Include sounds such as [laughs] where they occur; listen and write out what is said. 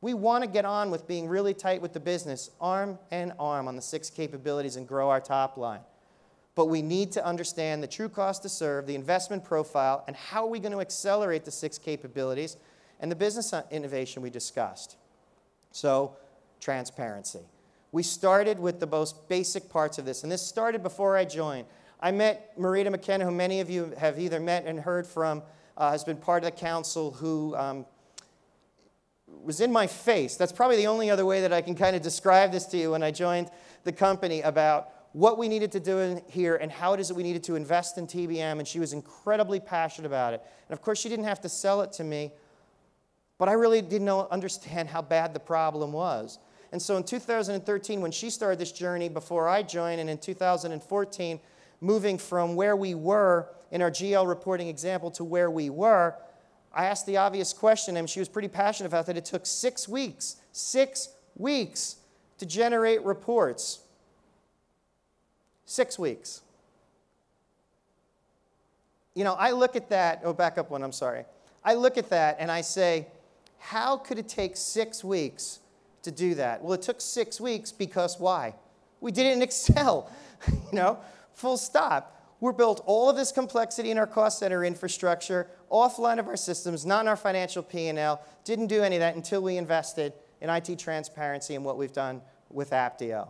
We want to get on with being really tight with the business, arm and arm on the six capabilities and grow our top line. But we need to understand the true cost to serve, the investment profile, and how are we going to accelerate the six capabilities and the business innovation we discussed. So, transparency. We started with the most basic parts of this, and this started before I joined. I met Marita McKenna, who many of you have either met and heard from, uh, has been part of the council, who um, was in my face. That's probably the only other way that I can kind of describe this to you when I joined the company about what we needed to do in here and how it is that we needed to invest in TBM. And she was incredibly passionate about it. And of course, she didn't have to sell it to me, but I really didn't know, understand how bad the problem was. And so in 2013, when she started this journey before I joined, and in 2014, moving from where we were in our GL reporting example to where we were, I asked the obvious question, and she was pretty passionate about that. It took six weeks, six weeks to generate reports. Six weeks. You know, I look at that, oh, back up one, I'm sorry. I look at that and I say, how could it take six weeks to do that? Well, it took six weeks because why? We did it in Excel, [laughs] you know, full stop. We're built all of this complexity in our cost center infrastructure, offline of our systems, not in our financial P&L. Didn't do any of that until we invested in IT transparency and what we've done with Apptio.